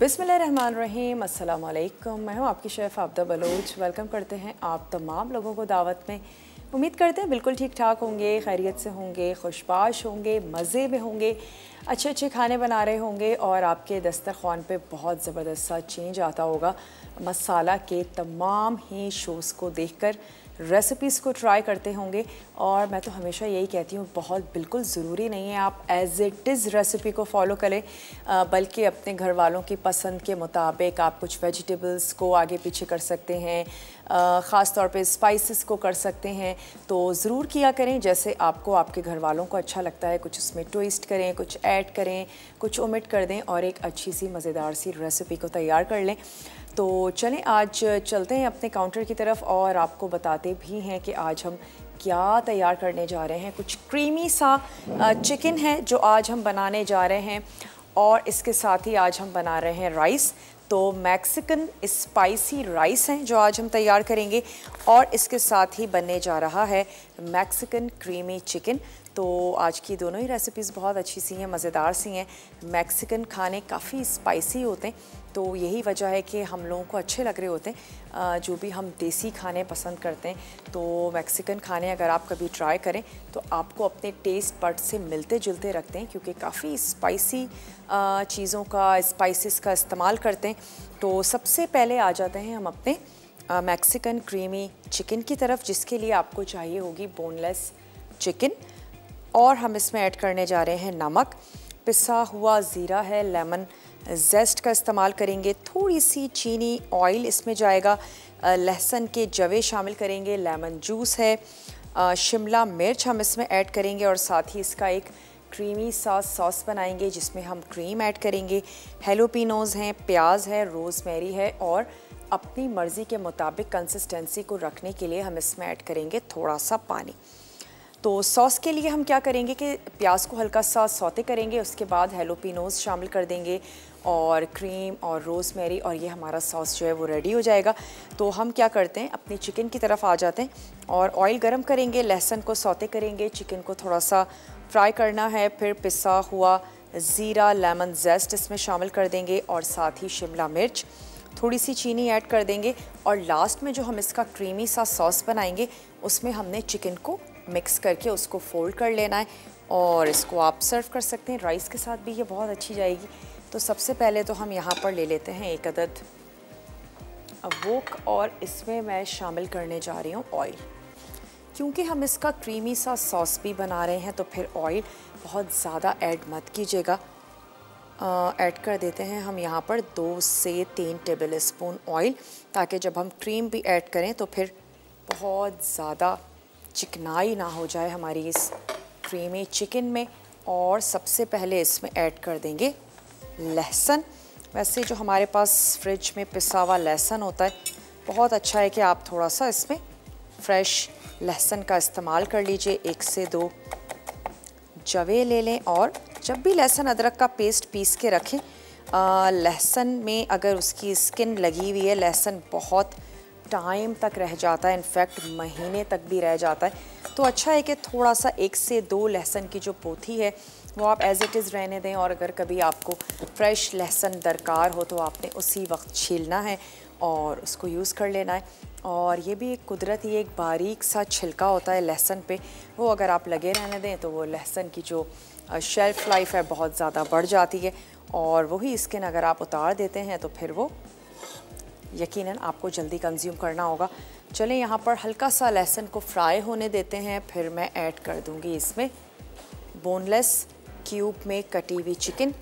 बिसमीम अल्लाम मैं हूँ आपकी शेफ़ आबदा बलोच। वेलकम करते हैं आप तमाम लोगों को दावत में। उम्मीद करते हैं बिल्कुल ठीक ठाक होंगे, खैरियत से होंगे, खुशबाश होंगे, मज़े में होंगे अच्छे अच्छे खाने बना रहे होंगे और आपके दस्तरखान पे बहुत ज़बरदस्त सा चेंज आता होगा। मसाला के तमाम ही शोज़ को देखकर रेसिपीज़ को ट्राई करते होंगे। और मैं तो हमेशा यही कहती हूँ, बहुत बिल्कुल ज़रूरी नहीं है आप एज़ इट इज़ रेसिपी को फॉलो करें बल्कि अपने घर वालों की पसंद के मुताबिक आप कुछ वेजिटेबल्स को आगे पीछे कर सकते हैं ख़ास तौर पे स्पाइसेस को कर सकते हैं तो ज़रूर किया करें। जैसे आपको आपके घर वालों को अच्छा लगता है, कुछ उसमें ट्विस्ट करें, कुछ ऐड करें, कुछ ओमिट कर दें और एक अच्छी सी मज़ेदार सी रेसिपी को तैयार कर लें। तो चलें, आज चलते हैं अपने काउंटर की तरफ़ और आपको बताते भी हैं कि आज हम क्या तैयार करने जा रहे हैं। कुछ क्रीमी सा चिकन है जो आज हम बनाने जा रहे हैं और इसके साथ ही आज हम बना रहे हैं राइस तो मैक्सिकन स्पाइसी राइस हैं जो आज हम तैयार करेंगे और इसके साथ ही बनने जा रहा है मैक्सिकन क्रीमी चिकन तो आज की दोनों ही रेसिपीज़ बहुत अच्छी सी हैं, मज़ेदार सी हैं। मैक्सिकन खाने काफ़ी स्पाइसी होते हैं तो यही वजह है कि हम लोगों को अच्छे लग रहे होते हैं। जो भी हम देसी खाने पसंद करते हैं तो मैक्सिकन खाने अगर आप कभी ट्राई करें तो आपको अपने टेस्ट बड से मिलते जुलते रखते हैं, क्योंकि काफ़ी स्पाइसी चीज़ों का स्पाइसेस का इस्तेमाल करते हैं। तो सबसे पहले आ जाते हैं हम अपने मैक्सिकन क्रीमी चिकन की तरफ़, जिसके लिए आपको चाहिए होगी बोनलेस चिकन और हम इसमें ऐड करने जा रहे हैं नमक। पिसा हुआ ज़ीरा है, लेमन जेस्ट का इस्तेमाल करेंगे। थोड़ी सी चीनी ऑयल इसमें जाएगा। लहसुन के जवे शामिल करेंगे, लेमन जूस है। शिमला मिर्च हम इसमें ऐड करेंगे और साथ ही इसका एक क्रीमी सा सॉस बनाएँगे, जिसमें हम क्रीम ऐड करेंगे। हेलोपिनोज़ हैं, प्याज है, रोज़मेरी है और अपनी मर्ज़ी के मुताबिक कंसिस्टेंसी को रखने के लिए हम इसमें ऐड करेंगे थोड़ा सा पानी। तो सॉस के लिए हम क्या करेंगे कि प्याज को हल्का सा सौते करेंगे, उसके बाद हेलोपिनोज शामिल कर देंगे और क्रीम और रोज़मेरी और ये हमारा सॉस जो है वो रेडी हो जाएगा। तो हम क्या करते हैं, अपनी चिकन की तरफ़ आ जाते हैं और ऑयल गरम करेंगे, लहसुन को सौते करेंगे चिकन को थोड़ा सा फ्राई करना है, फिर पिसा हुआ ज़ीरा लेमन जेस्ट इसमें शामिल कर देंगे और साथ ही शिमला मिर्च, थोड़ी सी चीनी ऐड कर देंगे और लास्ट में जो हम इसका क्रीमी सा सॉस बनाएँगे, उसमें हमने चिकन को मिक्स करके उसको फोल्ड कर लेना है और इसको आप सर्व कर सकते हैं। राइस के साथ भी ये बहुत अच्छी जाएगी। तो सबसे पहले तो हम यहाँ पर ले लेते हैं एक अदद। वोक और इसमें मैं शामिल करने जा रही हूँ ऑयल क्योंकि हम इसका क्रीमी सा सॉस भी बना रहे हैं तो फिर ऑयल बहुत ज़्यादा ऐड मत कीजिएगा। ऐड कर देते हैं हम यहाँ पर दो से तीन टेबल स्पून ऑयल ताकि जब हम क्रीम भी ऐड करें तो फिर बहुत ज़्यादा चिकनाई ना हो जाए हमारी इस क्रीमी चिकन में। और सबसे पहले इसमें ऐड कर देंगे लहसुन। वैसे जो हमारे पास फ्रिज में पिसा हुआ लहसुन होता है, बहुत अच्छा है कि आप थोड़ा सा इसमें फ्रेश लहसुन का इस्तेमाल कर लीजिए। एक से दो जवे ले लें और जब भी लहसुन अदरक का पेस्ट पीस के रखें लहसुन में अगर उसकी स्किन लगी हुई है, लहसुन बहुत टाइम तक रह जाता है इनफैक्ट महीने तक भी रह जाता है। तो अच्छा है कि थोड़ा सा एक से दो लहसुन की जो पोथी है, वो आप एज़ इट इज़ रहने दें और अगर कभी आपको फ्रेश लहसुन दरकार हो तो आपने उसी वक्त छीलना है और उसको यूज़ कर लेना है। और ये भी एक कुदरती, एक बारीक सा छिलका होता है लहसुन पे। वो अगर आप लगे रहने दें तो वो लहसुन की जो शेल्फ़ लाइफ है बहुत ज़्यादा बढ़ जाती है और वही स्किन अगर आप उतार देते हैं तो फिर वो यकीनन आपको जल्दी कंज्यूम करना होगा। चलें यहाँ पर हल्का सा लहसुन को फ्राई होने देते हैं, फिर मैं ऐड कर दूँगी इसमें बोनलेस क्यूब में कटी हुई चिकन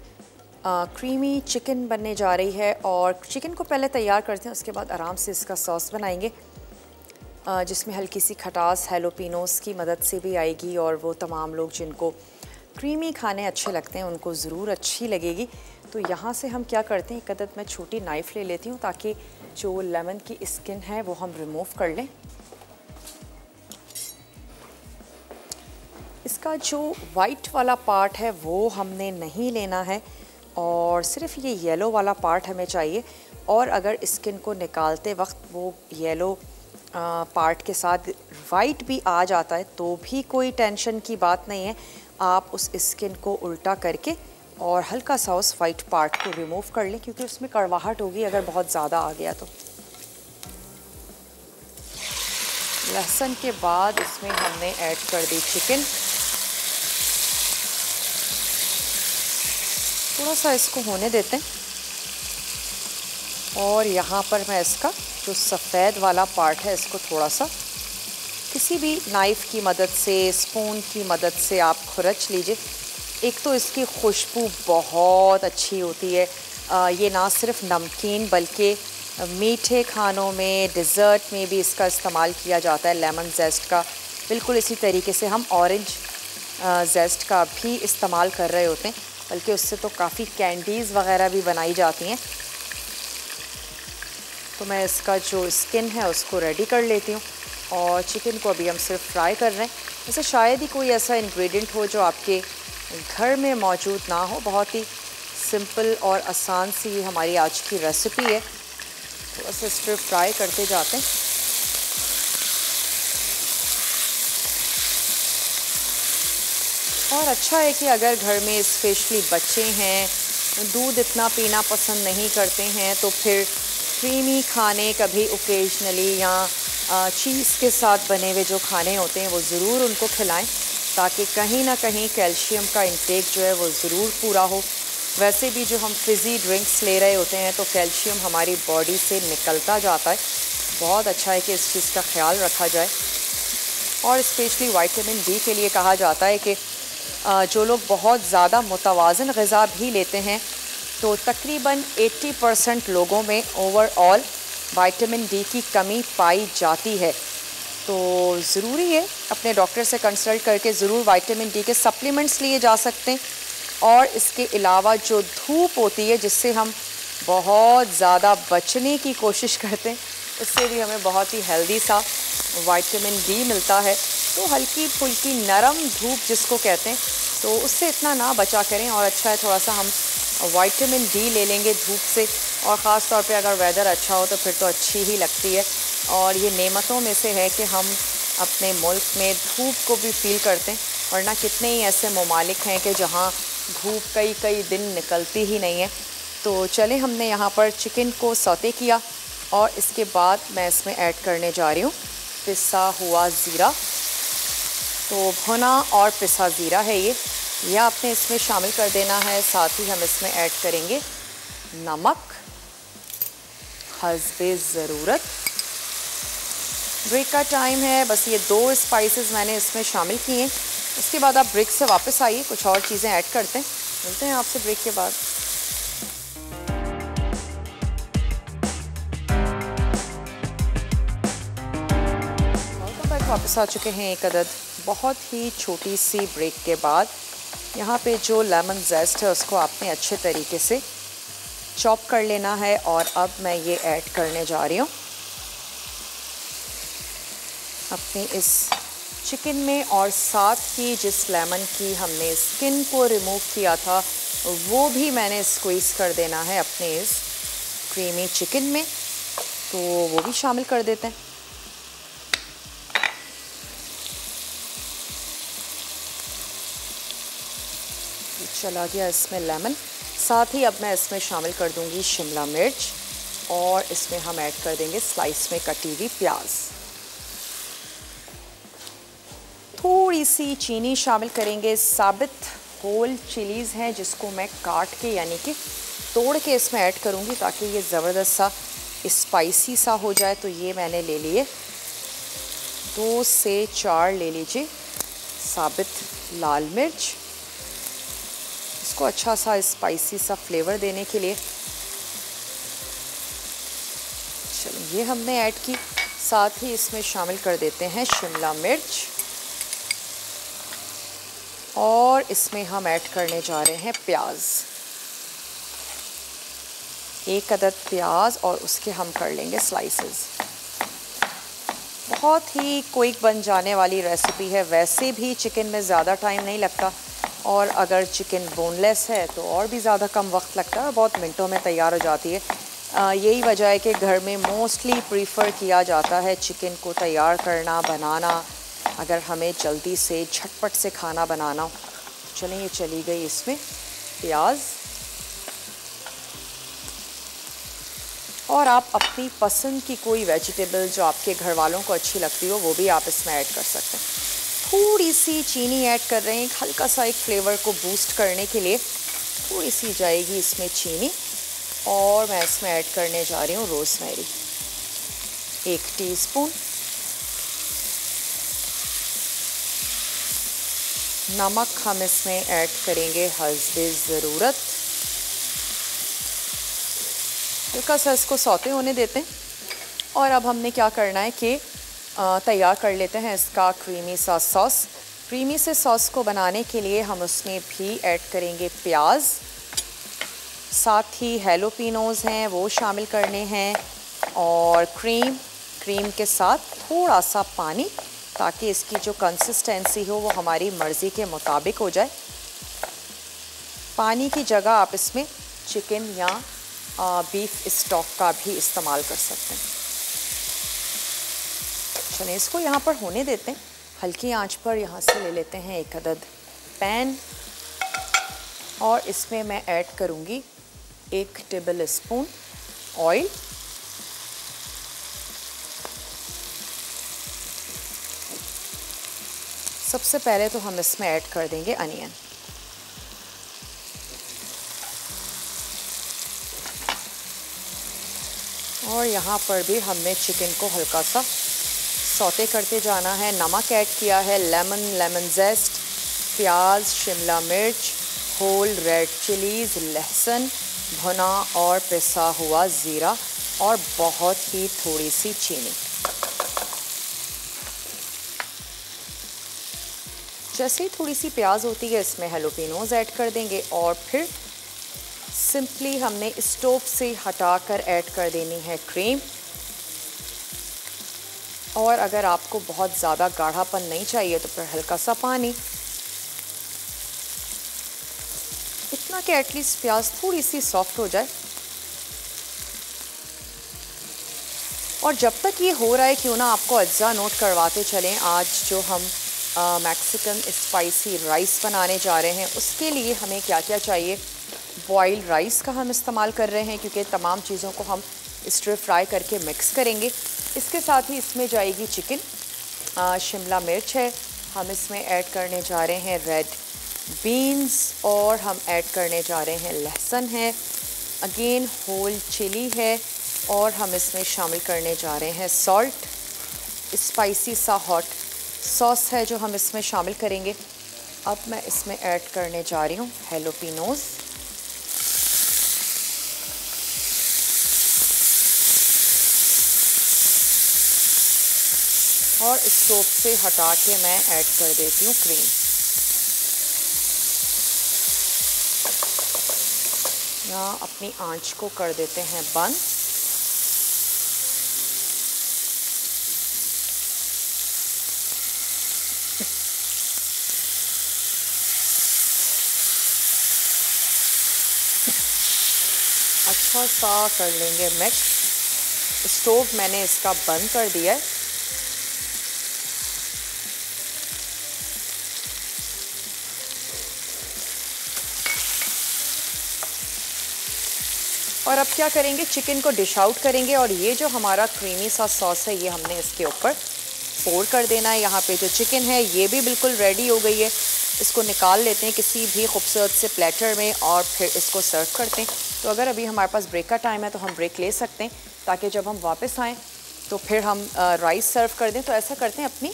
क्रीमी चिकन बनने जा रही है और चिकन को पहले तैयार करते हैं, उसके बाद आराम से इसका सॉस बनाएँगे। जिसमें हल्की सी खटास हेलोपिनोस की मदद से भी आएगी और वो तमाम लोग जिनको क्रीमी खाने अच्छे लगते हैं, उनको ज़रूर अच्छी लगेगी। तो यहाँ से हम क्या करते हैं, एक अदद मैं छोटी नाइफ़ ले लेती हूँ ताकि जो लेमन की स्किन है, वो हम रिमूव कर लें। इसका जो वाइट वाला पार्ट है, वो हमने नहीं लेना है और सिर्फ़ ये येलो वाला पार्ट हमें चाहिए। और अगर स्किन को निकालते वक्त वो येलो पार्ट के साथ वाइट भी आ जाता है तो भी कोई टेंशन की बात नहीं है। आप उस स्किन को उल्टा करके और हल्का सा उस वाइट पार्ट को रिमूव कर लें, क्योंकि उसमें कड़वाहट होगी अगर बहुत ज़्यादा आ गया तो। लहसुन के बाद इसमें हमने ऐड कर दी चिकन थोड़ा सा इसको होने देते हैं। और यहाँ पर मैं इसका जो सफ़ेद वाला पार्ट है, इसको थोड़ा सा किसी भी नाइफ़ की मदद से स्पून की मदद से आप खुरच लीजिए। एक तो इसकी खुशबू बहुत अच्छी होती है। आ, ये ना सिर्फ़ नमकीन बल्कि मीठे खानों में डिज़र्ट में भी इसका इस्तेमाल किया जाता है लेमन जेस्ट का। बिल्कुल इसी तरीके से हम ऑरेंज जेस्ट का भी इस्तेमाल कर रहे होते हैं बल्कि उससे तो काफ़ी कैंडीज़ वगैरह भी बनाई जाती हैं। तो मैं इसका जो स्किन है उसको रेडी कर लेती हूँ और चिकन को अभी हम सिर्फ़ फ्राई कर रहे हैं। वैसे शायद ही कोई ऐसा इंग्रेडिएंट हो जो आपके घर में मौजूद ना हो। बहुत ही सिंपल और आसान सी हमारी आज की रेसिपी है। थोड़ा सा स्टर फ्राई करते जाते हैं। और अच्छा है कि अगर घर में स्पेशली बच्चे हैं, दूध इतना पीना पसंद नहीं करते हैं तो फिर क्रीमी खाने कभी ओकेजनली या चीज़ के साथ बने हुए जो खाने होते हैं, वो ज़रूर उनको खिलाएँ। ताकि कहीं ना कहीं कैल्शियम का इंटेक जो है वो ज़रूर पूरा हो। वैसे भी जो हम फिज़ी ड्रिंक्स ले रहे होते हैं तो कैल्शियम हमारी बॉडी से निकलता जाता है। बहुत अच्छा है कि इस चीज़ का ख्याल रखा जाए। और स्पेशली वाइटामिन डी के लिए कहा जाता है कि जो लोग बहुत ज़्यादा मुतवाजन गज़ा भी लेते हैं तो तकरीबन 80 परसेंट लोगों में ओवरऑल वाइटामिन डी की कमी पाई जाती है। तो ज़रूरी है अपने डॉक्टर से कंसल्ट करके ज़रूर वाइटामिन डी के सप्लीमेंट्स लिए जा सकते हैं। और इसके अलावा जो धूप होती है, जिससे हम बहुत ज़्यादा बचने की कोशिश करते हैं, उससे भी हमें बहुत ही हेल्दी सा वाइटामिन डी मिलता है। तो हल्की फुल्की नरम धूप जिसको कहते हैं तो उससे इतना ना बचा करें और अच्छा है थोड़ा सा हम वाइटामिन डी ले लेंगे धूप से। और ख़ास तौर पे अगर वेदर अच्छा हो तो फिर तो अच्छी ही लगती है। और ये नेमतों में से है कि हम अपने मुल्क में धूप को भी फील करते हैं। वरना कितने ही ऐसे ममालिक हैं कि जहाँ धूप कई कई दिन निकलती ही नहीं है। तो चले हमने यहाँ पर चिकन को सौते किया और इसके बाद मैं इसमें ऐड करने जा रही हूँ। पिसा हुआ ज़ीरा। तो भुना और पिसा ज़ीरा है ये। यह आपने इसमें शामिल कर देना है, साथ ही हम इसमें ऐड करेंगे नमक। हसब ज़रूरत। ब्रेक का टाइम है, बस ये दो स्पाइसेस मैंने इसमें शामिल किए हैं। उसके बाद आप ब्रेक से वापस आइए, कुछ और चीज़ें ऐड करते हैं। मिलते हैं आपसे ब्रेक के बाद। वापस आ चुके हैं एक अदद बहुत ही छोटी सी ब्रेक के बाद। यहाँ पे जो लेमन जेस्ट है, उसको आपने अच्छे तरीके से चॉप कर लेना है और अब मैं ये ऐड करने जा रही हूँ। अपने इस चिकन में और साथ ही जिस लेमन की हमने स्किन को रिमूव किया था, वो भी मैंने स्क्वीज़ कर देना है अपने इस क्रीमी चिकन में। तो वो भी शामिल कर देते हैं। चला गया इसमें लेमन साथ ही अब मैं इसमें शामिल कर दूँगी शिमला मिर्च और इसमें हम ऐड कर देंगे स्लाइस में कटी हुई प्याज। थोड़ी सी चीनी शामिल करेंगे। साबित होल चिलीज़ हैं, जिसको मैं काट के, यानी कि तोड़ के इसमें ऐड करूँगी ताकि ये ज़बरदस्त सा स्पाइसी सा हो जाए। तो ये मैंने ले लिए। दो से चार ले लीजिए। साबित लाल मिर्च। इसको अच्छा सा स्पाइसी सा फ्लेवर देने के लिए। चलो ये हमने ऐड की। साथ ही इसमें शामिल कर देते हैं शिमला मिर्च। और इसमें हम ऐड करने जा रहे हैं प्याज। एक अदद प्याज और उसके हम कर लेंगे स्लाइसेस बहुत ही क्विक बन जाने वाली रेसिपी है। वैसे भी चिकन में ज़्यादा टाइम नहीं लगता और अगर चिकन बोनलेस है तो और भी ज़्यादा कम वक्त लगता है बहुत मिनटों में तैयार हो जाती है। यही वजह है कि घर में मोस्टली प्रीफर किया जाता है चिकन को तैयार करना, बनाना। अगर हमें जल्दी से झटपट से खाना बनाना हो। चलें ये चली गई इसमें प्याज। और आप अपनी पसंद की कोई वेजिटेबल जो आपके घर वालों को अच्छी लगती हो, वो भी आप इसमें ऐड कर सकते हैं। थोड़ी सी चीनी ऐड कर रहे हैं, हल्का सा एक फ्लेवर को बूस्ट करने के लिए। थोड़ी सी जाएगी इसमें चीनी। और मैं इसमें ऐड करने जा रही हूँ रोजमेरी। एक टीस्पून नमक हम इसमें ऐड करेंगे हसब ज़रूरत। हल्का सा इसको सौते होने देते हैं। और अब हमने क्या करना है कि तैयार कर लेते हैं इसका क्रीमी सा सॉस। क्रीमी से सॉस को बनाने के लिए हम उसमें भी ऐड करेंगे प्याज। साथ ही हेलोपिनोज़ हैं, वो शामिल करने हैं। और क्रीम क्रीम के साथ थोड़ा सा पानी। ताकि इसकी जो कंसिस्टेंसी हो वो हमारी मर्ज़ी के मुताबिक हो जाए। पानी की जगह आप इसमें चिकन या बीफ स्टॉक का भी इस्तेमाल कर सकते हैं। चलिए इसको यहाँ पर होने देते हैं। हल्की आँच पर यहाँ से ले लेते हैं एक अदद पैन और इसमें मैं ऐड करूँगी एक टेबल स्पून ऑयल सबसे पहले तो हम इसमें ऐड कर देंगे अनियन। और यहाँ पर भी हमने चिकन को हल्का सा सौते करते जाना है। नमक ऐड किया है, लेमन लेमन जेस्ट, प्याज, शिमला मिर्च, होल रेड चिलीज़, लहसुन, भुना और पिसा हुआ ज़ीरा और बहुत ही थोड़ी सी चीनी। जैसे ही थोड़ी सी प्याज होती है, इसमें हेलोपिनोज ऐड कर देंगे और फिर सिंपली हमने स्टोव से हटाकर ऐड कर देनी है क्रीम और अगर आपको बहुत ज़्यादा गाढ़ापन नहीं चाहिए तो फिर हल्का सा पानी. इतना कि एटलीस्ट प्याज थोड़ी सी सॉफ्ट हो जाए. और जब तक ये हो रहा है, क्यों ना आपको अज्जा नोट करवाते चलें. आज जो हम मैक्सिकन स्पाइसी राइस बनाने जा रहे हैं। उसके लिए हमें क्या क्या चाहिए? बॉइल्ड राइस का हम इस्तेमाल कर रहे हैं, क्योंकि तमाम चीज़ों को हम स्ट्रे फ्राई करके मिक्स करेंगे। इसके साथ ही इसमें जाएगी चिकन शिमला मिर्च है। हम इसमें ऐड करने जा रहे हैं रेड बीन्स और हम ऐड करने जा रहे हैं लहसुन है। अगेन होल चिली है और हम इसमें शामिल करने जा रहे हैं सॉल्ट स्पाइसी सा हॉट सॉस है जो हम इसमें शामिल करेंगे। अब मैं इसमें ऐड करने जा रही हूँ हेलोपिनोज़ और स्टोव से हटा के मैं ऐड कर देती हूँ क्रीम। यहाँ अपनी आँच को कर देते हैं बंद। अच्छा सा कर लेंगे मिक्स स्टोव मैंने इसका बंद कर दिया है. और अब क्या करेंगे? चिकन को डिश आउट करेंगे और ये जो हमारा क्रीमी सा सॉस है, ये हमने इसके ऊपर पोर कर देना है. यहाँ पे जो चिकन है, ये भी बिल्कुल रेडी हो गई है. इसको निकाल लेते हैं किसी भी खूबसूरत से प्लेटर में और फिर इसको सर्व करते हैं. तो अगर अभी हमारे पास ब्रेक का टाइम है तो हम ब्रेक ले सकते हैं, ताकि जब हम वापस आएँ तो फिर हम राइस सर्व कर दें। तो ऐसा करते हैं, अपनी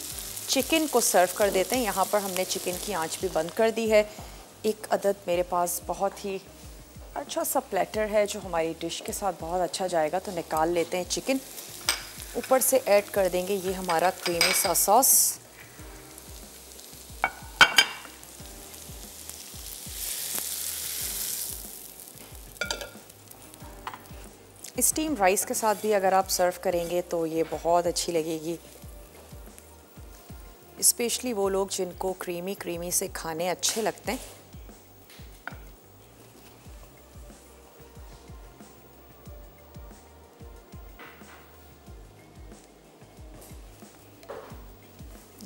चिकन को सर्व कर देते हैं। यहाँ पर हमने चिकन की आँच भी बंद कर दी है। एक अदद मेरे पास बहुत ही अच्छा सा प्लेटर है, जो हमारी डिश के साथ बहुत अच्छा जाएगा। तो निकाल लेते हैं चिकन ऊपर से ऐड कर देंगे ये हमारा क्रीमी सा सॉस स्टीम राइस के साथ भी अगर आप सर्व करेंगे तो ये बहुत अच्छी लगेगी। इस्पेशली वो लोग जिनको क्रीमी क्रीमी से खाने अच्छे लगते हैं।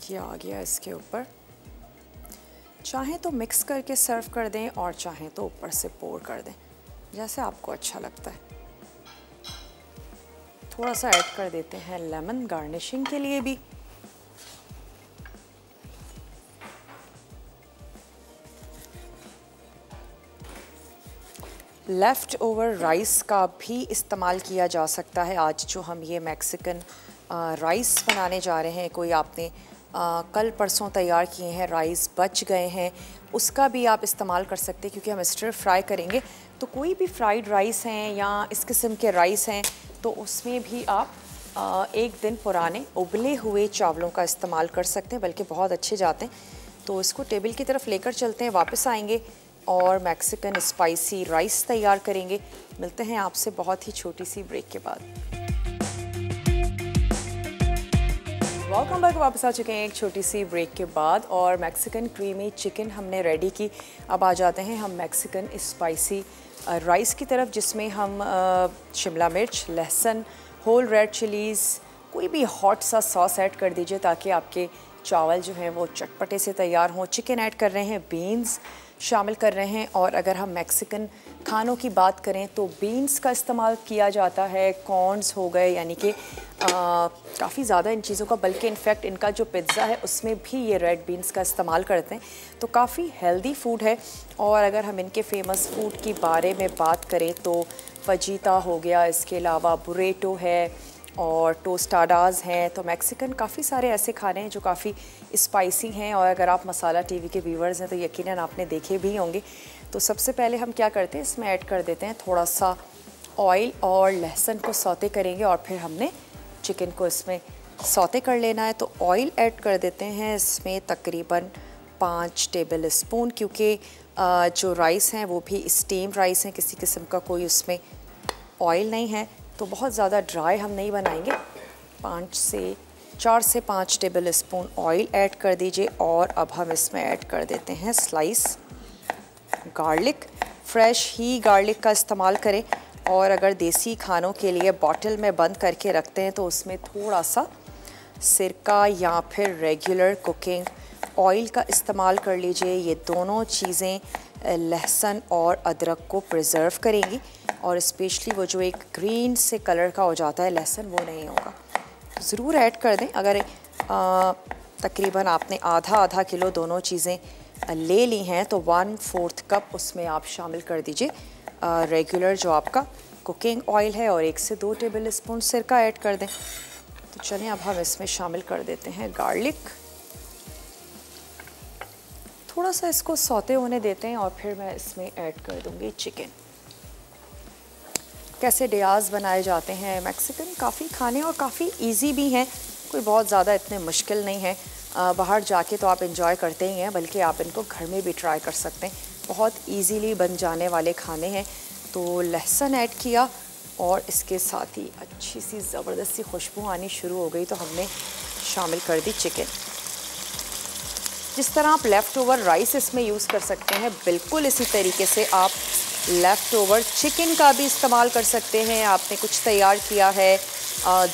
ये आ गया इसके ऊपर। चाहें तो मिक्स करके सर्व कर दें और चाहें तो ऊपर से पोर कर दें। जैसे आपको अच्छा लगता है। थोड़ा सा ऐड कर देते हैं लेमन गार्निशिंग के लिए भी। लेफ़्ट ओवर राइस का भी इस्तेमाल किया जा सकता है। आज जो हम ये मैक्सिकन राइस बनाने जा रहे हैं कोई आपने आ, कल परसों तैयार किए हैं राइस बच गए हैं उसका भी आप इस्तेमाल कर सकते हैं क्योंकि हम स्टर फ्राई करेंगे। तो कोई भी फ्राइड राइस हैं या इस किस्म के राइस हैं तो उसमें भी आप एक दिन पुराने उबले हुए चावलों का इस्तेमाल कर सकते हैं, बल्कि बहुत अच्छे जाते हैं। तो इसको टेबल की तरफ़ लेकर चलते हैं, वापस आएँगे और मैक्सिकन स्पाइसी राइस तैयार करेंगे। मिलते हैं आपसे बहुत ही छोटी सी ब्रेक के बाद। वेलकम बैक वापस आ चुके हैं एक छोटी सी ब्रेक के बाद और मैक्सिकन क्रीमी चिकन हमने रेडी की। अब आ जाते हैं हम मैक्सिकन स्पाइसी राइस की तरफ़, जिसमें हम शिमला मिर्च, लहसुन होल रेड चिलीज़ कोई भी हॉट सा सॉस ऐड कर दीजिए ताकि आपके चावल जो हैं वो चटपटे से तैयार हों। चिकन ऐड कर रहे हैं बीन्स शामिल कर रहे हैं और अगर हम मैक्सिकन खानों की बात करें तो बीन्स का इस्तेमाल किया जाता है कॉर्नस हो गए, यानी कि काफ़ी ज़्यादा इन चीज़ों का, बल्कि इनफैक्ट इनका जो पिज़्ज़ा है, उसमें भी ये रेड बीन्स का इस्तेमाल करते हैं। तो काफ़ी हेल्दी फ़ूड है और अगर हम इनके फ़ेमस फ़ूड के बारे में बात करें तो फजीता हो गया, इसके अलावा बुरेटो है और टोस्टाडाज हैं तो मैक्सिकन काफ़ी सारे ऐसे खाने हैं जो काफ़ी स्पाइसी हैं और अगर आप मसाला टीवी के व्यूवर्स हैं तो यकीनन आपने देखे भी होंगे। तो सबसे पहले हम क्या करते हैं, इसमें ऐड कर देते हैं थोड़ा सा ऑयल और लहसुन को सौते करेंगे और फिर हमने चिकन को इसमें सौते कर लेना है। तो ऑयल ऐड कर देते हैं, इसमें तकरीबन पाँच टेबल स्पून क्योंकि जो राइस हैं, वो भी स्टीम राइस हैं, किसी किस्म का कोई उसमें ऑयल नहीं है। तो बहुत ज़्यादा ड्राई हम नहीं बनाएँगे। पाँच से, चार से पाँच टेबल स्पून ऑयल ऐड कर दीजिए और अब हम इसमें ऐड कर देते हैं स्लाइस गार्लिक फ्रेश ही गार्लिक का इस्तेमाल करें और अगर देसी खानों के लिए बॉटल में बंद करके रखते हैं तो उसमें थोड़ा सा सिरका या फिर रेगुलर कुकिंग ऑयल का इस्तेमाल कर लीजिए। ये दोनों चीज़ें लहसुन और अदरक को प्रिजर्व करेंगी और स्पेशली वो जो एक ग्रीन से कलर का हो जाता है लहसुन, वो नहीं होगा। ज़रूर ऐड कर दें। अगर तकरीबन आपने आधा आधा किलो दोनों चीज़ें ले ली हैं तो वन फोर्थ कप उसमें आप शामिल कर दीजिए। रेगुलर जो आपका कुकिंग ऑयल है और एक से दो टेबल स्पून सिरका ऐड कर दें। तो चलें, अब हम इसमें शामिल कर देते हैं गार्लिक थोड़ा सा इसको सौते होने देते हैं और फिर मैं इसमें ऐड कर दूँगी चिकन। कैसे डियाज बनाए जाते हैं, मैक्सिकन काफ़ी खाने और काफ़ी इजी भी हैं, कोई बहुत ज़्यादा इतने मुश्किल नहीं है। बाहर जाके तो आप इन्जॉय करते ही हैं, बल्कि आप इनको घर में भी ट्राई कर सकते हैं। बहुत इजीली बन जाने वाले खाने हैं। तो लहसुन ऐड किया और इसके साथ ही अच्छी सी ज़बरदस्ती खुशबू आनी शुरू हो गई तो हमने शामिल कर दी चिकन। जिस तरह आप लेफ़्ट ओवर राइस इसमें यूज़ कर सकते हैं, बिल्कुल इसी तरीके से आप लेफ़्ट ओवर चिकन का भी इस्तेमाल कर सकते हैं। आपने कुछ तैयार किया है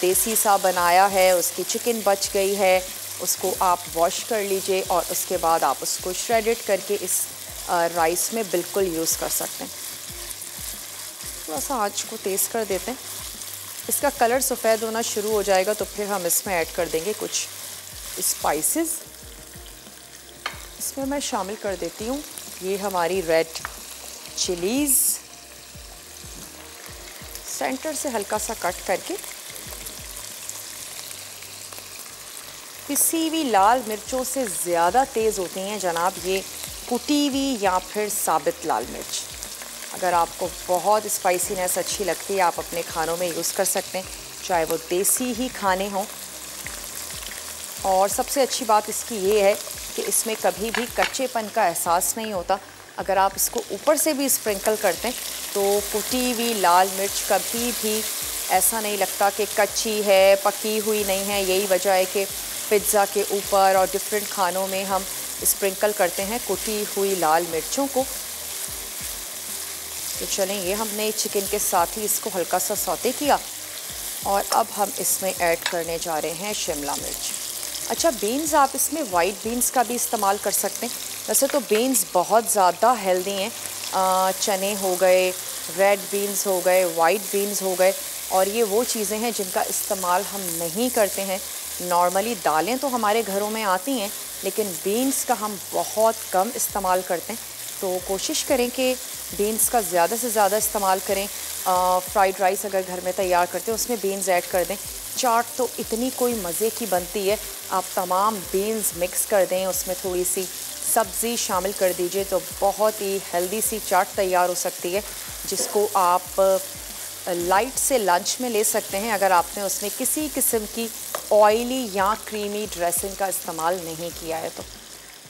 देसी सा बनाया है, उसकी चिकन बच गई है, उसको आप वॉश कर लीजिए और उसके बाद आप उसको श्रेडिड करके इस राइस में बिल्कुल यूज़ कर सकते हैं। थोड़ा सा आँच को तेज़ कर देते हैं। इसका कलर सफ़ेद होना शुरू हो जाएगा तो फिर हम इसमें ऐड कर देंगे कुछ स्पाइसेस इसमें मैं शामिल कर देती हूँ। ये हमारी रेड चिलीज़ सेंटर से हल्का सा कट करके। पिसी हुई लाल मिर्चों से ज़्यादा तेज़ होती हैं जनाब ये कुटी हुई या फिर साबित लाल मिर्च। अगर आपको बहुत स्पाइसीनेस अच्छी लगती है, आप अपने खानों में यूज़ कर सकते हैं, चाहे वो देसी ही खाने हों। और सबसे अच्छी बात इसकी ये है कि इसमें कभी भी कच्चेपन का एहसास नहीं होता। अगर आप इसको ऊपर से भी स्प्रिंकल करते हैं तो कुटी हुई लाल मिर्च कभी भी ऐसा नहीं लगता कि कच्ची है, पकी हुई नहीं है। यही वजह है कि पिज़्ज़ा के ऊपर और डिफरेंट खानों में हम स्प्रिंकल करते हैं कुटी हुई लाल मिर्चों को। तो चलें, ये हमने चिकन के साथ ही इसको हल्का सा सौते किया और अब हम इसमें ऐड करने जा रहे हैं शिमला मिर्च। अच्छा बीन्स आप इसमें वाइट बीन्स का भी इस्तेमाल कर सकते हैं। वैसे तो बीन्स बहुत ज़्यादा हेल्दी हैं। चने हो गए रेड बीन्स हो गए वाइट बीन्स हो गए, और ये वो चीज़ें हैं जिनका इस्तेमाल हम नहीं करते हैं। नॉर्मली दालें तो हमारे घरों में आती हैं, लेकिन बीन्स का हम बहुत कम इस्तेमाल करते हैं। तो कोशिश करें कि बीन्स का ज़्यादा से ज़्यादा इस्तेमाल करें। फ्राइड राइस अगर घर में तैयार करते हैं, उसमें बीन्स ऐड कर दें। चाट तो इतनी कोई मज़े की बनती है। आप तमाम बीन्स मिक्स कर दें, उसमें थोड़ी सी सब्ज़ी शामिल कर दीजिए तो बहुत ही हेल्दी सी चाट तैयार हो सकती है, जिसको आप लाइट से लंच में ले सकते हैं, अगर आपने उसमें किसी किस्म की ऑयली या क्रीमी ड्रेसिंग का इस्तेमाल नहीं किया है तो।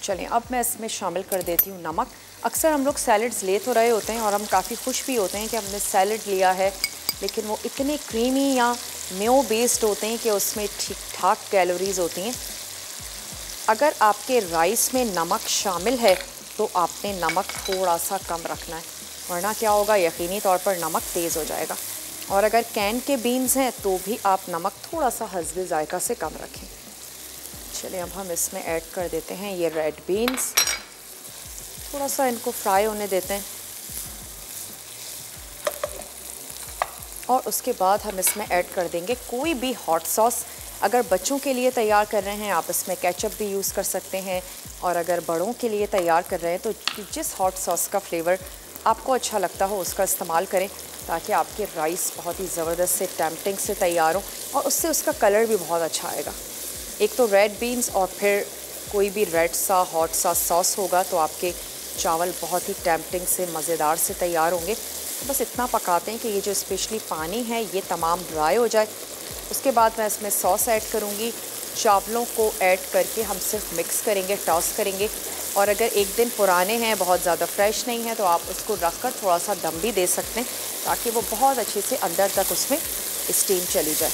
चलें, अब मैं इसमें शामिल कर देती हूँ नमक। अक्सर हम लोग सैलड्स ले तो रहे होते हैं और हम काफ़ी खुश भी होते हैं कि हमने सैलड लिया है, लेकिन वो इतने क्रीमी या म्यो बेस्ड होते हैं कि उसमें ठीक ठाक कैलोरीज़ होती हैं। अगर आपके राइस में नमक शामिल है तो आपने नमक थोड़ा सा कम रखना है, वरना क्या होगा, यकीनी तौर पर नमक तेज़ हो जाएगा। और अगर कैन के बीन्स हैं तो भी आप नमक थोड़ा सा हजब ज़ायका से कम रखें। चलिए, अब हम इसमें ऐड कर देते हैं ये रेड बीन्स थोड़ा सा इनको फ्राई होने देते हैं। और उसके बाद हम इसमें ऐड कर देंगे कोई भी हॉट सॉस अगर बच्चों के लिए तैयार कर रहे हैं, आप इसमें केचप भी यूज़ कर सकते हैं। और अगर बड़ों के लिए तैयार कर रहे हैं तो जिस हॉट सॉस का फ्लेवर आपको अच्छा लगता हो, उसका इस्तेमाल करें, ताकि आपके राइस बहुत ही ज़बरदस्त से टैम्पटिंग से तैयार हो और उससे उसका कलर भी बहुत अच्छा आएगा। एक तो रेड बीन्स और फिर कोई भी रेड सा हॉट सा सॉस होगा तो आपके चावल बहुत ही टैम्पटिंग से, मज़ेदार से तैयार होंगे। बस इतना पकाते हैं कि ये जो स्पेशली पानी है, ये तमाम ड्राई हो जाए। उसके बाद मैं इसमें सॉस ऐड करूँगी। चावलों को ऐड करके हम सिर्फ़ मिक्स करेंगे टॉस करेंगे। और अगर एक दिन पुराने हैं, बहुत ज़्यादा फ्रेश नहीं है तो आप उसको रख कर थोड़ा सा दम भी दे सकते हैं, ताकि वो बहुत अच्छे से अंदर तक उसमें स्टीम चली जाए।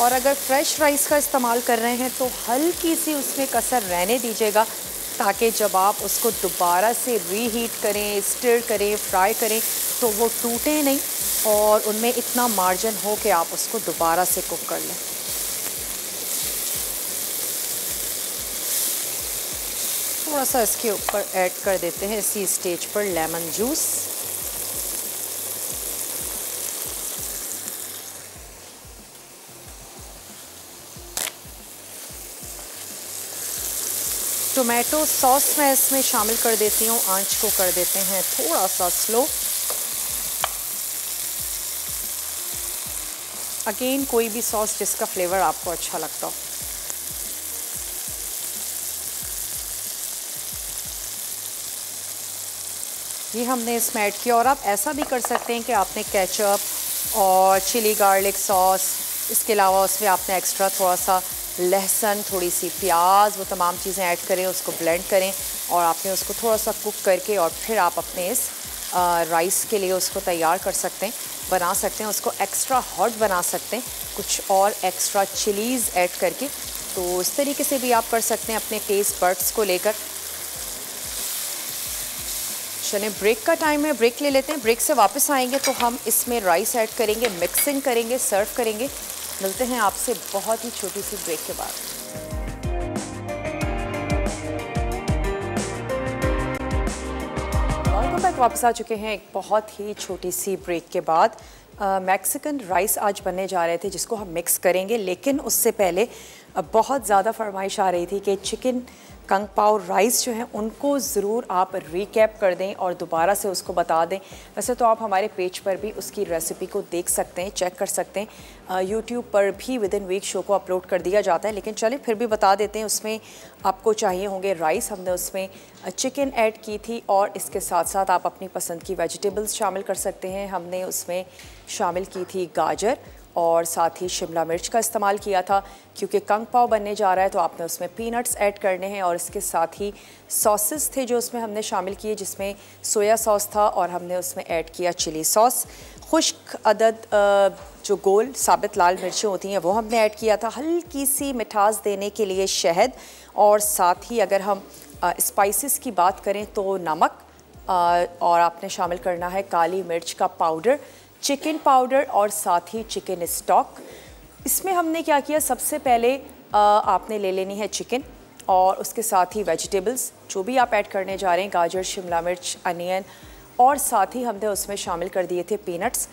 और अगर फ्रेश राइस का इस्तेमाल कर रहे हैं तो हल्की सी उसमें कसर रहने दीजिएगा। ताकि जब आप उसको दोबारा से रीहीट करें स्टिर करें फ्राई करें तो वो टूटे नहीं और उनमें इतना मार्जिन हो कि आप उसको दोबारा से कुक कर लें। थोड़ा सा इसके ऊपर ऐड कर देते हैं, इसी स्टेज पर लेमन जूस टोमेटो सॉस मैं इसमें शामिल कर देती हूँ, आँच को कर देते हैं थोड़ा सा स्लो अगेन कोई भी सॉस जिसका फ्लेवर आपको अच्छा लगता हो। ये हमने इसमें ऐड किया और आप ऐसा भी कर सकते हैं कि आपने केचप और चिली गार्लिक सॉस इसके अलावा उसमें आपने एक्स्ट्रा थोड़ा सा लहसुन थोड़ी सी प्याज वो तमाम चीज़ें ऐड करें उसको ब्लेंड करें और आपने उसको थोड़ा सा कुक करके और फिर आप अपने इस आ, राइस के लिए उसको तैयार कर सकते हैं बना सकते हैं उसको एक्स्ट्रा हॉट बना सकते हैं कुछ और एक्स्ट्रा चिलीज़ ऐड करके। तो इस तरीके से भी आप कर सकते हैं अपने टेस्ट बर्ड्स को लेकर। चलें ब्रेक का टाइम है ब्रेक ले लेते हैं ब्रेक से वापस आएँगे तो हम इसमें राइस ऐड करेंगे मिक्सिंग करेंगे सर्व करेंगे। मिलते हैं आपसे बहुत ही छोटी सी ब्रेक के बाद। वापस आ चुके हैं एक बहुत ही छोटी सी ब्रेक के बाद। मैक्सिकन राइस आज बनने जा रहे थे, जिसको हम मिक्स करेंगे, लेकिन उससे पहले बहुत ज़्यादा फरमाइश आ रही थी कि चिकन कंग पाओ राइस जो है, उनको ज़रूर आप रिकैप कर दें और दोबारा से उसको बता दें। वैसे तो आप हमारे पेज पर भी उसकी रेसिपी को देख सकते हैं चेक कर सकते हैं। यूट्यूब पर भी विद इन वीक शो को अपलोड कर दिया जाता है, लेकिन चलिए फिर भी बता देते हैं, उसमें आपको चाहिए होंगे राइस हमने उसमें चिकन ऐड की थी और इसके साथ साथ आप अपनी पसंद की वेजिटेबल्स शामिल कर सकते हैं। हमने उसमें शामिल की थी गाजर और साथ ही शिमला मिर्च का इस्तेमाल किया था, क्योंकि कंग पाव बनने जा रहा है तो आपने उसमें पीनट्स ऐड करने हैं और इसके साथ ही सॉसेस थे जो उसमें हमने शामिल किए, जिसमें सोया सॉस था और हमने उसमें ऐड किया चिली सॉस खुश्क अदद जो गोल साबित लाल मिर्चें होती हैं, वो हमने ऐड किया था। हल्की सी मिठास देने के लिए शहद और साथ ही अगर हम स्पाइसेस की बात करें तो नमक और आपने शामिल करना है काली मिर्च का पाउडर चिकन पाउडर और साथ ही चिकन स्टॉक। इसमें हमने क्या किया? सबसे पहले आपने ले लेनी है चिकन और उसके साथ ही वेजिटेबल्स, जो भी आप ऐड करने जा रहे हैं, गाजर, शिमला मिर्च, अनियन और साथ ही हमने उसमें शामिल कर दिए थे पीनट्स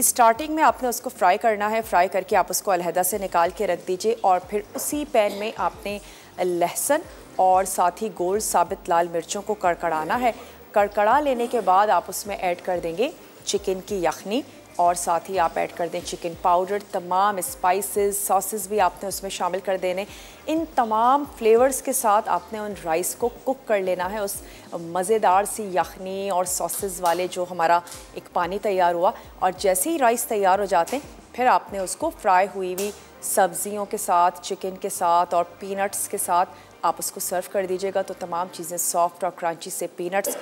स्टार्टिंग में आपने उसको फ्राई करना है फ्राई करके आप उसको अलहदा से निकाल के रख दीजिए और फिर उसी पैन में आपने लहसुन और साथ ही गोल साबित लाल मिर्चों को कड़कड़ाना है। कड़कड़ा लेने के बाद आप उसमें ऐड कर देंगे। चिकन की यखनी और साथ ही आप ऐड कर दें चिकन पाउडर तमाम स्पाइसेस सॉसेस भी आपने उसमें शामिल कर देने। इन तमाम फ्लेवर्स के साथ आपने उन राइस को कुक कर लेना है। उस मज़ेदार सी यखनी और सॉसेस वाले जो हमारा एक पानी तैयार हुआ और जैसे ही राइस तैयार हो जाते हैं, फिर आपने उसको फ्राई हुई हुई सब्जियों के साथ चिकन के साथ और पीनट्स के साथ आप उसको सर्व कर दीजिएगा। तो तमाम चीज़ें सॉफ्ट और क्रंची से पीनट्स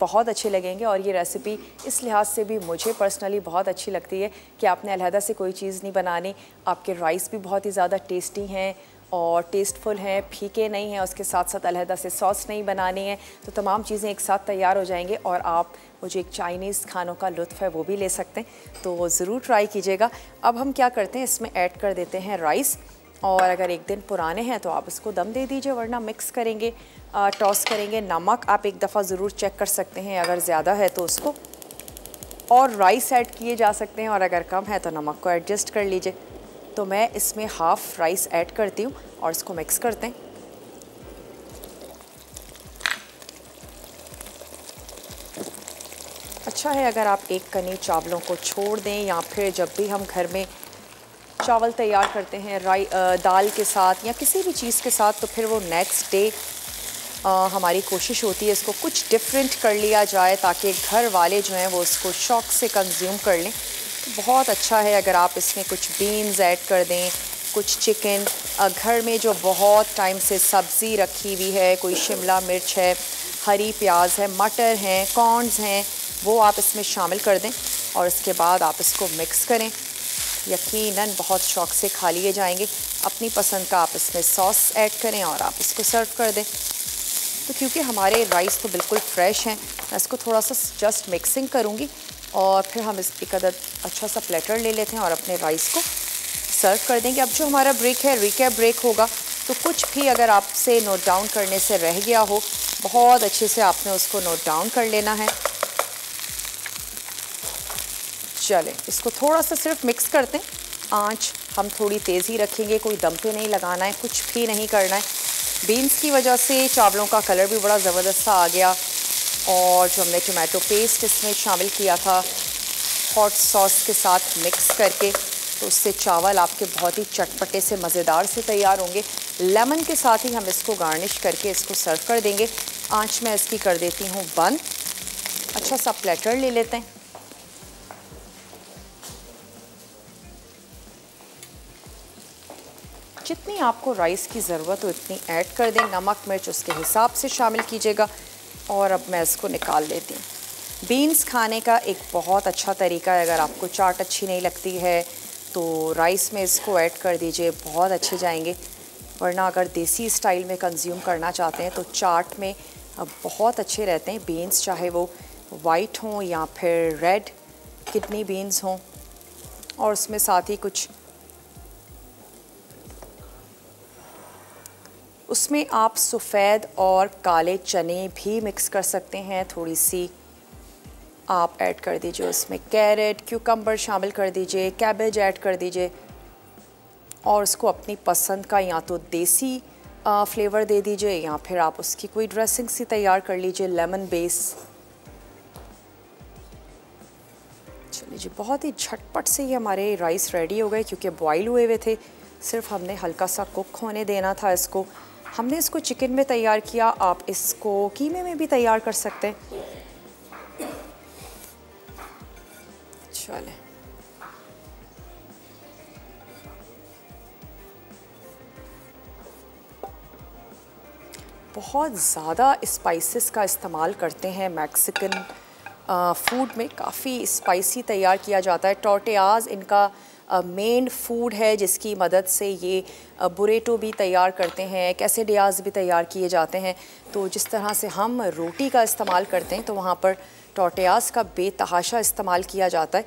बहुत अच्छे लगेंगे और ये रेसिपी इस लिहाज से भी मुझे पर्सनली बहुत अच्छी लगती है कि आपने अलहदा से कोई चीज़ नहीं बनानी। आपके राइस भी बहुत ही ज़्यादा टेस्टी हैं और टेस्टफुल हैं, फीके नहीं हैं, उसके साथ साथ अलहदा से सॉस नहीं बनानी है। तो तमाम चीज़ें एक साथ तैयार हो जाएँगे और आप वो जो एक चाइनीज़ खानों का लुत्फ़ है वो भी ले सकते हैं। तो ज़रूर ट्राई कीजिएगा। अब हम क्या करते हैं, इसमें ऐड कर देते हैं राइस और अगर एक दिन पुराने हैं तो आप इसको दम दे दीजिए, वरना मिक्स करेंगे टॉस करेंगे नमक। आप एक दफ़ा ज़रूर चेक कर सकते हैं, अगर ज़्यादा है तो उसको। और राइस ऐड किए जा सकते हैं, और अगर कम है तो नमक को एडजस्ट कर लीजिए। तो मैं इसमें हाफ़ राइस ऐड करती हूँ और इसको मिक्स करते हैं। अच्छा है, अगर आप एक कनी चावलों को छोड़ दें या फिर जब भी हम घर में चावल तैयार करते हैं, राई दाल के साथ या किसी भी चीज़ के साथ तो फिर वो नेक्स्ट डे हमारी कोशिश होती है इसको कुछ डिफरेंट कर लिया जाए ताकि घर वाले जो हैं वो उसको शौक से कंज्यूम कर लें। तो बहुत अच्छा है अगर आप इसमें कुछ बीन्स ऐड कर दें, कुछ चिकन घर में जो बहुत टाइम से सब्ज़ी रखी हुई है, कोई शिमला मिर्च है, हरी प्याज है, मटर हैं कॉर्नस हैं, वो आप इसमें शामिल कर दें और इसके बाद आप इसको मिक्स करें। यकीनन बहुत शौक से खा लिए जाएँगे। अपनी पसंद का आप इसमें सॉस ऐड करें और आप इसको सर्व कर दें। तो क्योंकि हमारे राइस तो बिल्कुल फ्रेश हैं, मैं इसको थोड़ा सा जस्ट मिक्सिंग करूँगी और फिर हम इस एक अदद अच्छा सा प्लेटर ले लेते हैं और अपने राइस को सर्व कर देंगे। अब जो हमारा ब्रेक है, रिकैप ब्रेक होगा तो कुछ भी अगर आपसे नोट डाउन करने से रह गया हो, बहुत अच्छे से आपने उसको नोट डाउन कर लेना है। चलें। इसको थोड़ा सा सिर्फ़ मिक्स करते हैं। आँच हम थोड़ी तेज़ी रखेंगे, कोई दम पे नहीं लगाना है, कुछ भी नहीं करना है। बीन्स की वजह से चावलों का कलर भी बड़ा ज़बरदस्त आ गया और जो हमने टोमेटो पेस्ट इसमें शामिल किया था हॉट सॉस के साथ मिक्स करके तो उससे चावल आपके बहुत ही चटपटे से मज़ेदार से तैयार होंगे। लेमन के साथ ही हम इसको गार्निश करके इसको सर्व कर देंगे। आँच में इसकी कर देती हूँ बंद। अच्छा सा प्लेटर ले लेते हैं। जितनी आपको राइस की ज़रूरत हो, उतनी ऐड कर दें। नमक, मिर्च उसके हिसाब से शामिल कीजिएगा। और अब मैं इसको निकाल लेती हूँ। बीन्स खाने का एक बहुत अच्छा तरीका है। अगर आपको चाट अच्छी नहीं लगती है तो राइस में इसको ऐड कर दीजिए। बहुत अच्छे जाएँगे। वरना अगर देसी स्टाइल में कंज्यूम करना चाहते हैं तो चाट में बहुत अच्छे रहते हैं बीन्स चाहे वो वाइट हों या फिर रेड किडनी बीन्स हों। और उसमें साथ ही कुछ उसमें आप सफ़ेद और काले चने भी मिक्स कर सकते हैं। थोड़ी सी आप ऐड कर दीजिए उसमें कैरेट क्यूकम्बर शामिल कर दीजिए कैबेज ऐड कर दीजिए। और उसको अपनी पसंद का या तो देसी फ्लेवर दे दीजिए या फिर आप उसकी कोई ड्रेसिंग सी तैयार कर लीजिए लेमन बेस चलिए जी, बहुत ही झटपट से ही हमारे राइस रेडी हो गए क्योंकि बॉईल हुए हुए थे। सिर्फ़ हमने हल्का सा कुक होने देना था इसको। हमने इसको चिकन में तैयार किया, आप इसको कीमे में भी तैयार कर सकते हैं। चले। बहुत ज़्यादा स्पाइसेस का इस्तेमाल करते हैं मैक्सिकन फ़ूड में। काफ़ी स्पाइसी तैयार किया जाता है। टोटियाज इनका मेन फ़ूड है जिसकी मदद से ये बुरेटो भी तैयार करते हैं कैसेडियाज भी तैयार किए जाते हैं। तो जिस तरह से हम रोटी का इस्तेमाल करते हैं तो वहाँ पर टोटियाज का बेतहाशा इस्तेमाल किया जाता है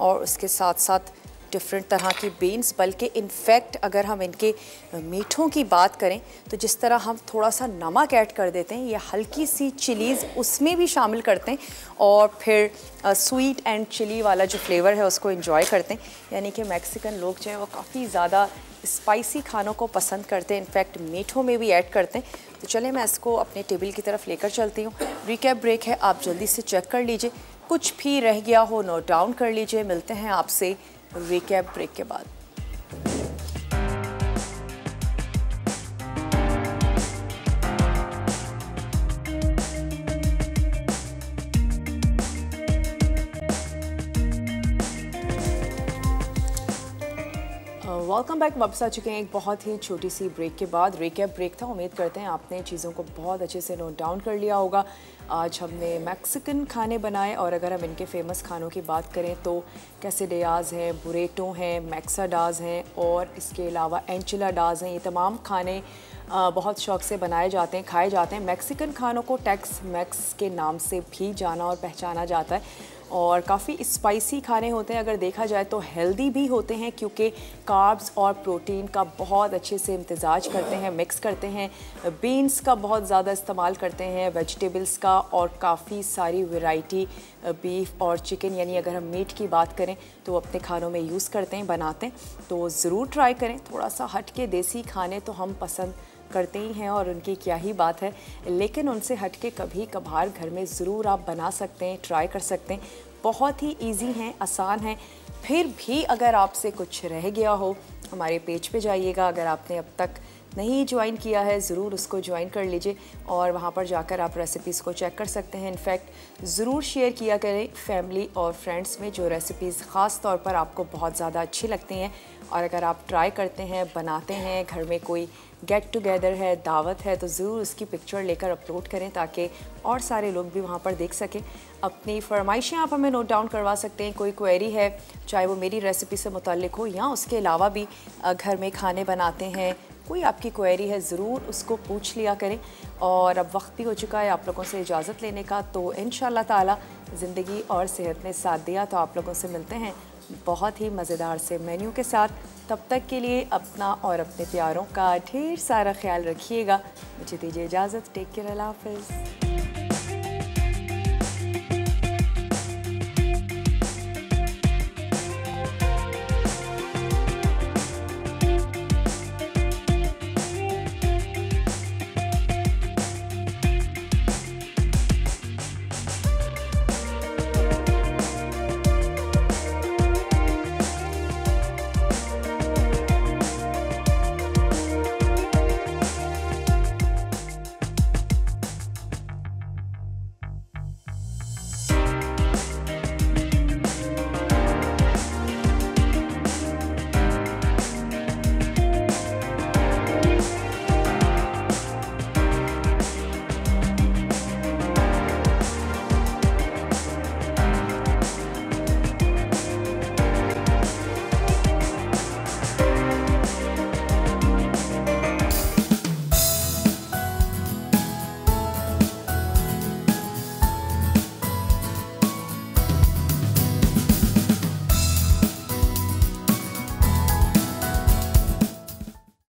और उसके साथ साथ डिफरेंट तरह की बीन्स बल्कि इनफैक्ट अगर हम इनके मीठों की बात करें तो जिस तरह हम थोड़ा सा नमक ऐड कर देते हैं, या हल्की सी चिलीज़ उसमें भी शामिल करते हैं, और फिर स्वीट एंड चिली वाला जो फ्लेवर है उसको इन्जॉय करते हैं। यानी कि मैक्सिकन लोग जो है, वो काफ़ी ज़्यादा स्पाइसी खानों को पसंद करते हैं इनफैक्ट मीठों में भी ऐड करते हैं। तो चले, मैं इसको अपने टेबल की तरफ़ लेकर चलती हूँ। रिकैप ब्रेक है, आप जल्दी से चेक कर लीजिए। कुछ भी रह गया हो नोट डाउन कर लीजिए। मिलते हैं आपसे रिकैप ब्रेक के बाद। वेलकम बैक वापस आ चुके हैं एक बहुत ही छोटी सी ब्रेक के बाद। रेकैप ब्रेक था, उम्मीद करते हैं आपने चीज़ों को बहुत अच्छे से नोट डाउन कर लिया होगा। आज हमने मैक्सिकन खाने बनाए और अगर हम इनके फ़ेमस खानों की बात करें तो कैसेडियाज़ हैं बुरेटो हैं मैक्साडाज हैं और इसके अलावा एंचिलाडाज हैं। ये तमाम खाने बहुत शौक से बनाए जाते हैं, खाए जाते हैं। मैक्सिकन खानों को टैक्स मैक्स के नाम से भी जाना और पहचाना जाता है। और काफ़ी स्पाइसी खाने होते हैं। अगर देखा जाए तो हेल्दी भी होते हैं, क्योंकि कार्ब्स और प्रोटीन का बहुत अच्छे से इम्तजाज करते हैं मिक्स करते हैं। बीन्स का बहुत ज़्यादा इस्तेमाल करते हैं वेजिटेबल्स का और काफ़ी सारी वैरायटी बीफ और चिकन यानी अगर हम मीट की बात करें तो अपने खानों में यूज़ करते हैं, बनाते हैं। तो ज़रूर ट्राई करें। थोड़ा सा हट के देसी खाने तो हम पसंद करते ही हैं और उनकी क्या ही बात है। लेकिन उनसे हट के कभी कभार घर में ज़रूर आप बना सकते हैं ट्राई कर सकते हैं। बहुत ही इजी हैं, आसान हैं। फिर भी अगर आपसे कुछ रह गया हो, हमारे पेज पे जाइएगा। अगर आपने अब तक नहीं ज्वाइन किया है, ज़रूर उसको ज्वाइन कर लीजिए और वहाँ पर जाकर आप रेसिपीज़ को चेक कर सकते हैं। इनफैक्ट ज़रूर शेयर किया करें फैमिली और फ्रेंड्स में जो रेसिपीज़ ख़ास तौर पर आपको बहुत ज़्यादा अच्छी लगती हैं। और अगर आप ट्राई करते हैं, बनाते हैं, घर में कोई गेट टुगेदर है, दावत है तो ज़रूर उसकी पिक्चर लेकर अपलोड करें ताकि और सारे लोग भी वहाँ पर देख सकें। अपनी फरमाइशें आप हमें नोट डाउन करवा सकते हैं। कोई क्वेरी है, चाहे वो मेरी रेसिपी से मुतलिक हो या उसके अलावा भी घर में खाने बनाते हैं, कोई आपकी क्वेरी है, ज़रूर उसको पूछ लिया करें। और अब वक्त भी हो चुका है आप लोगों से इजाज़त लेने का तो इन ताला ज़िंदगी और सेहत ने साथ दिया तो आप लोगों से मिलते हैं। बहुत ही मज़ेदार से मेन्यू के साथ। तब तक के लिए अपना और अपने प्यारों का ढेर सारा ख्याल रखिएगा। मुझे दीजिए इजाज़त। Take care. अल्लाह हाफिज़।